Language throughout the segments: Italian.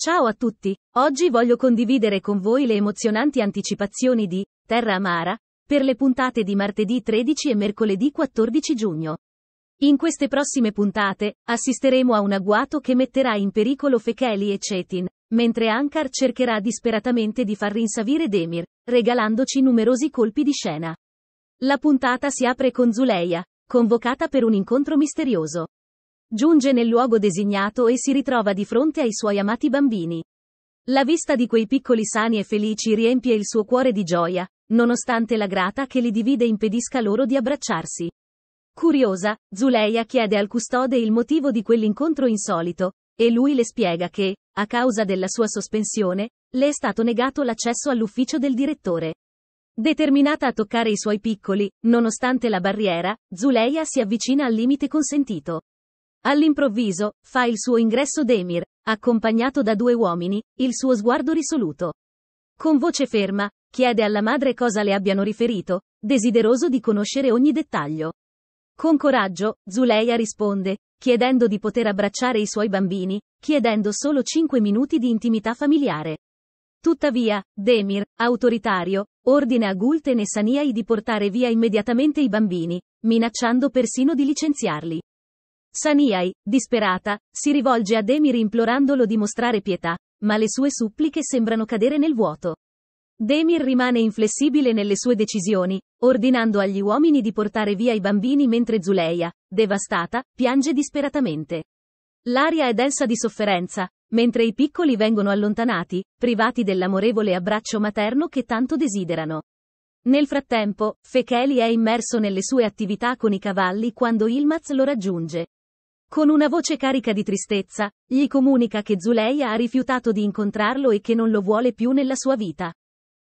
Ciao a tutti, oggi voglio condividere con voi le emozionanti anticipazioni di Terra Amara per le puntate di martedì 13 e mercoledì 14 giugno. In queste prossime puntate assisteremo a un agguato che metterà in pericolo Fekeli e Cetin, mentre Ankar cercherà disperatamente di far rinsavire Demir, regalandoci numerosi colpi di scena. La puntata si apre con Zuleia, convocata per un incontro misterioso. Giunge nel luogo designato e si ritrova di fronte ai suoi amati bambini. La vista di quei piccoli sani e felici riempie il suo cuore di gioia, nonostante la grata che li divide impedisca loro di abbracciarsi. Curiosa, Zuleia chiede al custode il motivo di quell'incontro insolito, e lui le spiega che, a causa della sua sospensione, le è stato negato l'accesso all'ufficio del direttore. Determinata a toccare i suoi piccoli, nonostante la barriera, Zuleia si avvicina al limite consentito. All'improvviso, fa il suo ingresso Demir, accompagnato da due uomini, il suo sguardo risoluto. Con voce ferma, chiede alla madre cosa le abbiano riferito, desideroso di conoscere ogni dettaglio. Con coraggio, Zuleia risponde, chiedendo di poter abbracciare i suoi bambini, chiedendo solo 5 minuti di intimità familiare. Tuttavia, Demir, autoritario, ordina a Gulten e Saniai di portare via immediatamente i bambini, minacciando persino di licenziarli. Saniai, disperata, si rivolge a Demir implorandolo di mostrare pietà, ma le sue suppliche sembrano cadere nel vuoto. Demir rimane inflessibile nelle sue decisioni, ordinando agli uomini di portare via i bambini mentre Zuleia, devastata, piange disperatamente. L'aria è densa di sofferenza, mentre i piccoli vengono allontanati, privati dell'amorevole abbraccio materno che tanto desiderano. Nel frattempo, Fekeli è immerso nelle sue attività con i cavalli quando Ilmaz lo raggiunge. Con una voce carica di tristezza, gli comunica che Zuleia ha rifiutato di incontrarlo e che non lo vuole più nella sua vita.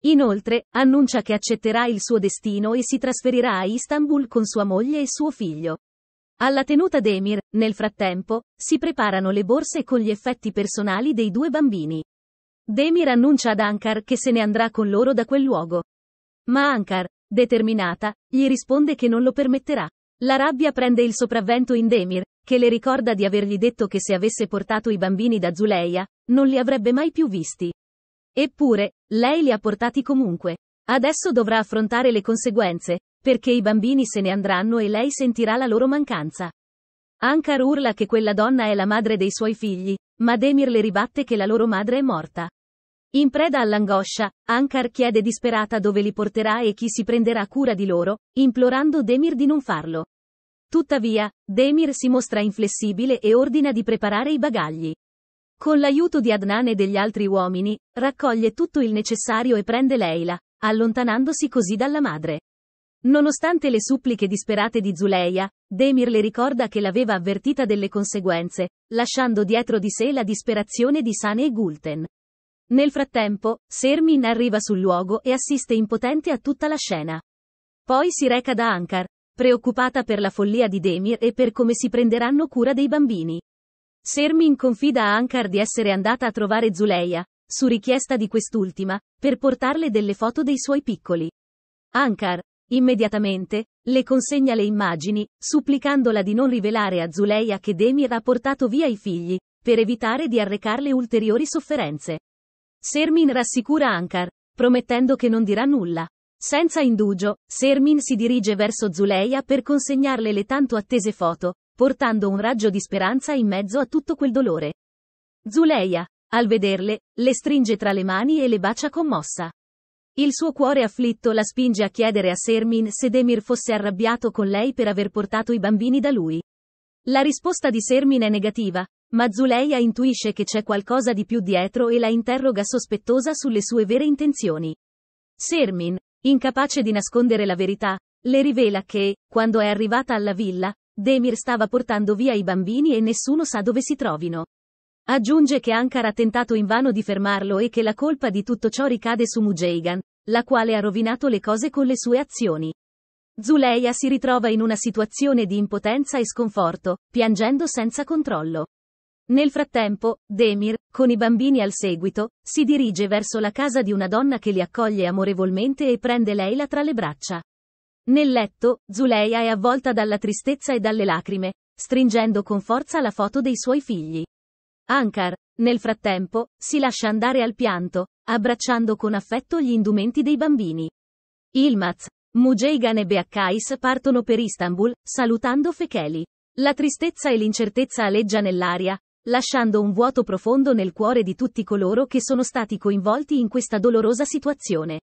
Inoltre, annuncia che accetterà il suo destino e si trasferirà a Istanbul con sua moglie e suo figlio. Alla tenuta d'Emir, nel frattempo, si preparano le borse con gli effetti personali dei due bambini. Demir annuncia ad Ankar che se ne andrà con loro da quel luogo. Ma Ankar, determinata, gli risponde che non lo permetterà. La rabbia prende il sopravvento in Demir, che le ricorda di avergli detto che se avesse portato i bambini da Zuleia, non li avrebbe mai più visti. Eppure, lei li ha portati comunque. Adesso dovrà affrontare le conseguenze, perché i bambini se ne andranno e lei sentirà la loro mancanza. Ankar urla che quella donna è la madre dei suoi figli, ma Demir le ribatte che la loro madre è morta. In preda all'angoscia, Ankar chiede disperata dove li porterà e chi si prenderà cura di loro, implorando Demir di non farlo. Tuttavia, Demir si mostra inflessibile e ordina di preparare i bagagli. Con l'aiuto di Adnan e degli altri uomini, raccoglie tutto il necessario e prende Leila, allontanandosi così dalla madre. Nonostante le suppliche disperate di Zuleia, Demir le ricorda che l'aveva avvertita delle conseguenze, lasciando dietro di sé la disperazione di Sane e Gulten. Nel frattempo, Sermin arriva sul luogo e assiste impotente a tutta la scena. Poi si reca da Ankar, preoccupata per la follia di Demir e per come si prenderanno cura dei bambini. Sermin confida a Ankar di essere andata a trovare Zuleia, su richiesta di quest'ultima, per portarle delle foto dei suoi piccoli. Ankar, immediatamente, le consegna le immagini, supplicandola di non rivelare a Zuleia che Demir ha portato via i figli, per evitare di arrecarle ulteriori sofferenze. Sermin rassicura Ankar, promettendo che non dirà nulla. Senza indugio, Sermin si dirige verso Zuleia per consegnarle le tanto attese foto, portando un raggio di speranza in mezzo a tutto quel dolore. Zuleia, al vederle, le stringe tra le mani e le bacia commossa. Il suo cuore afflitto la spinge a chiedere a Sermin se Demir fosse arrabbiato con lei per aver portato i bambini da lui. La risposta di Sermin è negativa, ma Zuleia intuisce che c'è qualcosa di più dietro e la interroga sospettosa sulle sue vere intenzioni. Sermin, Incapace di nascondere la verità, le rivela che, quando è arrivata alla villa, Demir stava portando via i bambini e nessuno sa dove si trovino. Aggiunge che Ankar ha tentato invano di fermarlo e che la colpa di tutto ciò ricade su Mujeigan, la quale ha rovinato le cose con le sue azioni. Zuleia si ritrova in una situazione di impotenza e sconforto, piangendo senza controllo. Nel frattempo, Demir, con i bambini al seguito, si dirige verso la casa di una donna che li accoglie amorevolmente e prende Leila tra le braccia. Nel letto, Zuleia è avvolta dalla tristezza e dalle lacrime, stringendo con forza la foto dei suoi figli. Ankar, Nel frattempo, si lascia andare al pianto, abbracciando con affetto gli indumenti dei bambini. Ilmaz, Mujeigan e Beakkais partono per Istanbul, salutando Fekeli. La tristezza e l'incertezza aleggia nell'aria, lasciando un vuoto profondo nel cuore di tutti coloro che sono stati coinvolti in questa dolorosa situazione.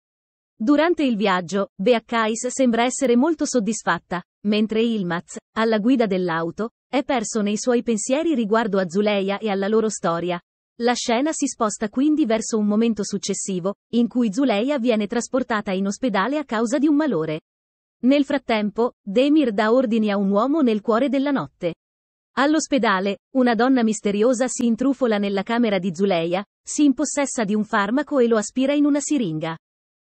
Durante il viaggio, Beakkais sembra essere molto soddisfatta, mentre Ilmaz, alla guida dell'auto, è perso nei suoi pensieri riguardo a Zuleia e alla loro storia. La scena si sposta quindi verso un momento successivo, in cui Zuleia viene trasportata in ospedale a causa di un malore. Nel frattempo, Demir dà ordini a un uomo nel cuore della notte. All'ospedale, una donna misteriosa si intrufola nella camera di Zuleia, si impossessa di un farmaco e lo aspira in una siringa.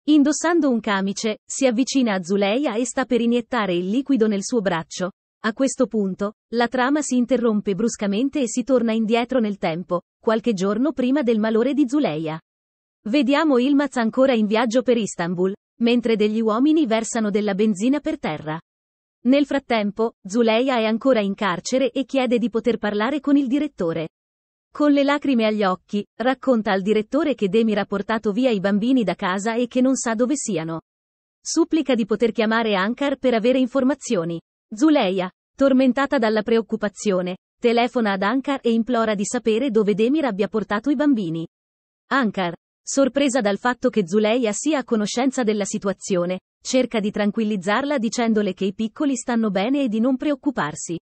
Indossando un camice, si avvicina a Zuleia e sta per iniettare il liquido nel suo braccio. A questo punto, la trama si interrompe bruscamente e si torna indietro nel tempo, qualche giorno prima del malore di Zuleia. Vediamo Ilmaz ancora in viaggio per Istanbul, mentre degli uomini versano della benzina per terra. Nel frattempo, Zuleia è ancora in carcere e chiede di poter parlare con il direttore. Con le lacrime agli occhi, racconta al direttore che Demir ha portato via i bambini da casa e che non sa dove siano. Supplica di poter chiamare Ankar per avere informazioni. Zuleia, tormentata dalla preoccupazione, telefona ad Ankar e implora di sapere dove Demir abbia portato i bambini. Ankar, sorpresa dal fatto che Zuleia sia a conoscenza della situazione, Cerca di tranquillizzarla dicendole che i piccoli stanno bene e di non preoccuparsi.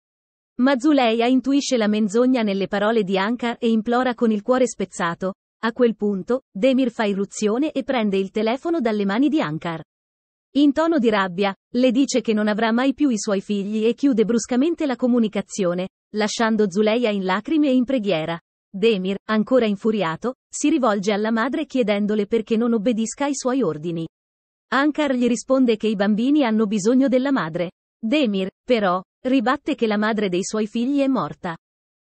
Ma Zuleia intuisce la menzogna nelle parole di Ankar e implora con il cuore spezzato. A quel punto, Demir fa irruzione e prende il telefono dalle mani di Ankar. In tono di rabbia, le dice che non avrà mai più i suoi figli e chiude bruscamente la comunicazione, lasciando Zuleia in lacrime e in preghiera. Demir, ancora infuriato, si rivolge alla madre chiedendole perché non obbedisca ai suoi ordini. Ankar gli risponde che i bambini hanno bisogno della madre. Demir, però, ribatte che la madre dei suoi figli è morta.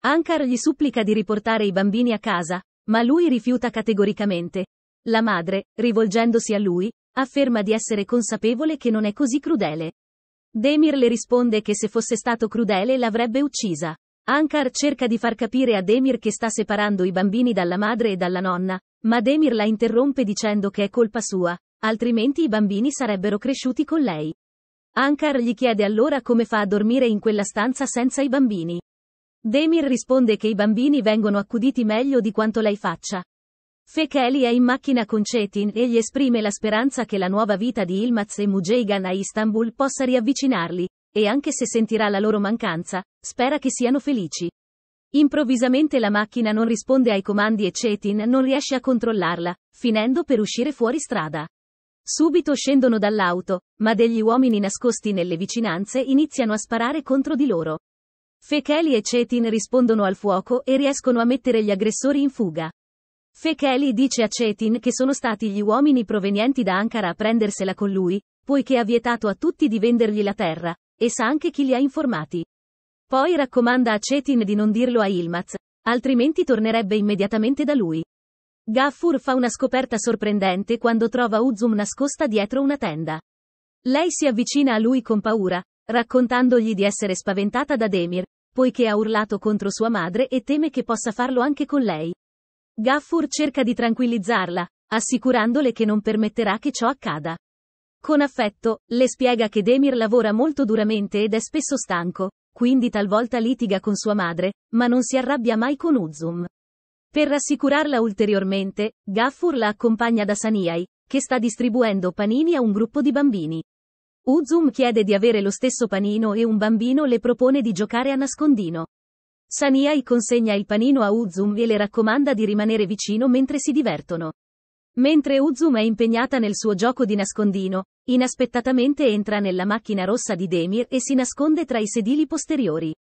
Ankar gli supplica di riportare i bambini a casa, ma lui rifiuta categoricamente. La madre, rivolgendosi a lui, afferma di essere consapevole che non è così crudele. Demir le risponde che se fosse stato crudele l'avrebbe uccisa. Ankar cerca di far capire a Demir che sta separando i bambini dalla madre e dalla nonna, ma Demir la interrompe dicendo che è colpa sua, altrimenti i bambini sarebbero cresciuti con lei. Ankar gli chiede allora come fa a dormire in quella stanza senza i bambini. Demir risponde che i bambini vengono accuditi meglio di quanto lei faccia. Fekeli è in macchina con Cetin e gli esprime la speranza che la nuova vita di Ilmaz e Mujeigan a Istanbul possa riavvicinarli, e anche se sentirà la loro mancanza, spera che siano felici. Improvvisamente la macchina non risponde ai comandi e Cetin non riesce a controllarla, finendo per uscire fuori strada. Subito scendono dall'auto, ma degli uomini nascosti nelle vicinanze iniziano a sparare contro di loro. Fekeli e Cetin rispondono al fuoco e riescono a mettere gli aggressori in fuga. Fekeli dice a Cetin che sono stati gli uomini provenienti da Ankara a prendersela con lui, poiché ha vietato a tutti di vendergli la terra, e sa anche chi li ha informati. Poi raccomanda a Cetin di non dirlo a Ilmaz, altrimenti tornerebbe immediatamente da lui. Gaffur fa una scoperta sorprendente quando trova Uzum nascosta dietro una tenda. Lei si avvicina a lui con paura, raccontandogli di essere spaventata da Demir, poiché ha urlato contro sua madre e teme che possa farlo anche con lei. Gaffur cerca di tranquillizzarla, assicurandole che non permetterà che ciò accada. Con affetto, le spiega che Demir lavora molto duramente ed è spesso stanco, quindi talvolta litiga con sua madre, ma non si arrabbia mai con Uzum. Per rassicurarla ulteriormente, Gaffur la accompagna da Saniai, che sta distribuendo panini a un gruppo di bambini. Uzum chiede di avere lo stesso panino e un bambino le propone di giocare a nascondino. Saniai consegna il panino a Uzum e le raccomanda di rimanere vicino mentre si divertono. Mentre Uzum è impegnata nel suo gioco di nascondino, inaspettatamente entra nella macchina rossa di Demir e si nasconde tra i sedili posteriori.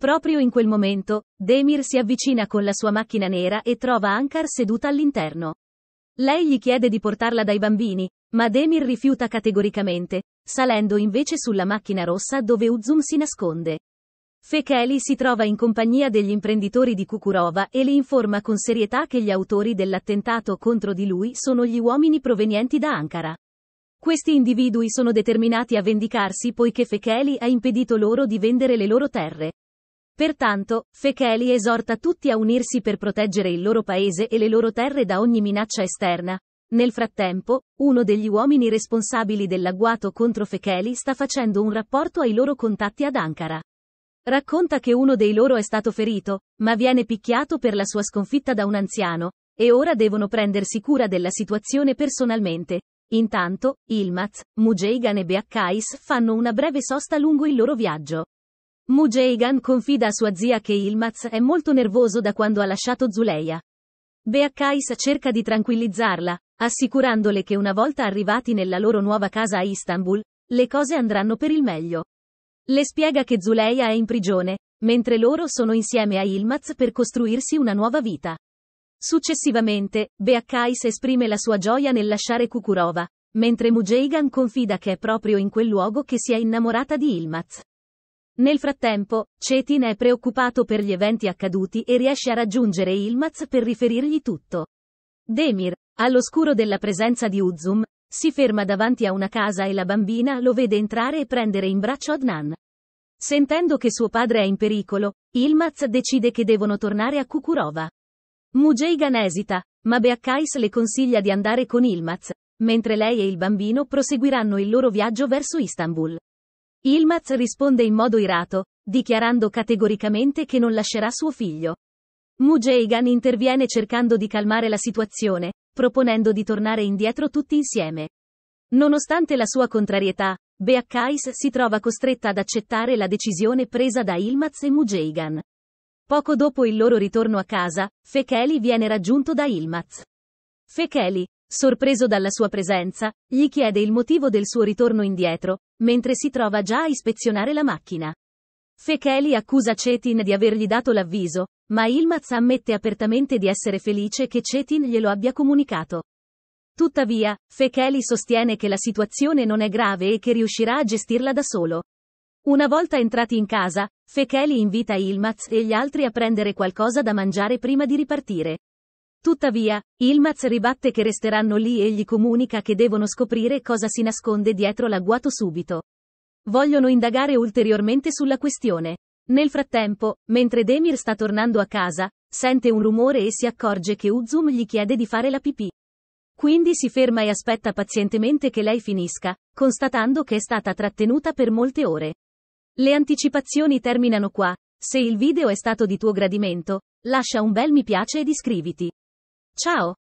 Proprio in quel momento, Demir si avvicina con la sua macchina nera e trova Ankar seduta all'interno. Lei gli chiede di portarla dai bambini, ma Demir rifiuta categoricamente, salendo invece sulla macchina rossa dove Uzum si nasconde. Fekeli si trova in compagnia degli imprenditori di Kukurova e li informa con serietà che gli autori dell'attentato contro di lui sono gli uomini provenienti da Ankara. Questi individui sono determinati a vendicarsi poiché Fekeli ha impedito loro di vendere le loro terre. Pertanto, Fekeli esorta tutti a unirsi per proteggere il loro paese e le loro terre da ogni minaccia esterna. Nel frattempo, uno degli uomini responsabili dell'agguato contro Fekeli sta facendo un rapporto ai loro contatti ad Ankara. Racconta che uno dei loro è stato ferito, ma viene picchiato per la sua sconfitta da un anziano, e ora devono prendersi cura della situazione personalmente. Intanto, Ilmaz, Mujeigan e Beakkais fanno una breve sosta lungo il loro viaggio. Mujeigan confida a sua zia che Ilmaz è molto nervoso da quando ha lasciato Zuleia. Beakkais cerca di tranquillizzarla, assicurandole che una volta arrivati nella loro nuova casa a Istanbul, le cose andranno per il meglio. Le spiega che Zuleia è in prigione, mentre loro sono insieme a Ilmaz per costruirsi una nuova vita. Successivamente, Beakkais esprime la sua gioia nel lasciare Kukurova, mentre Mujeigan confida che è proprio in quel luogo che si è innamorata di Ilmaz. Nel frattempo, Cetin è preoccupato per gli eventi accaduti e riesce a raggiungere Ilmaz per riferirgli tutto. Demir, all'oscuro della presenza di Uzum, si ferma davanti a una casa e la bambina lo vede entrare e prendere in braccio Adnan. Sentendo che suo padre è in pericolo, Ilmaz decide che devono tornare a Kukurova. Mujeigan esita, ma Beakkais le consiglia di andare con Ilmaz, mentre lei e il bambino proseguiranno il loro viaggio verso Istanbul. Ilmaz risponde in modo irato, dichiarando categoricamente che non lascerà suo figlio. Mujeigan interviene cercando di calmare la situazione, proponendo di tornare indietro tutti insieme. Nonostante la sua contrarietà, Beakkais si trova costretta ad accettare la decisione presa da Ilmaz e Mujeigan. Poco dopo il loro ritorno a casa, Fekeli viene raggiunto da Ilmaz. Fekeli, sorpreso dalla sua presenza, gli chiede il motivo del suo ritorno indietro, mentre si trova già a ispezionare la macchina. Fekeli accusa Cetin di avergli dato l'avviso, ma Ilmaz ammette apertamente di essere felice che Cetin glielo abbia comunicato. Tuttavia, Fekeli sostiene che la situazione non è grave e che riuscirà a gestirla da solo. Una volta entrati in casa, Fekeli invita Ilmaz e gli altri a prendere qualcosa da mangiare prima di ripartire. Tuttavia, Ilmaz ribatte che resteranno lì e gli comunica che devono scoprire cosa si nasconde dietro l'agguato subito. Vogliono indagare ulteriormente sulla questione. Nel frattempo, mentre Demir sta tornando a casa, sente un rumore e si accorge che Uzum gli chiede di fare la pipì. Quindi si ferma e aspetta pazientemente che lei finisca, constatando che è stata trattenuta per molte ore. Le anticipazioni terminano qua. Se il video è stato di tuo gradimento, lascia un bel mi piace ed iscriviti. Ciao!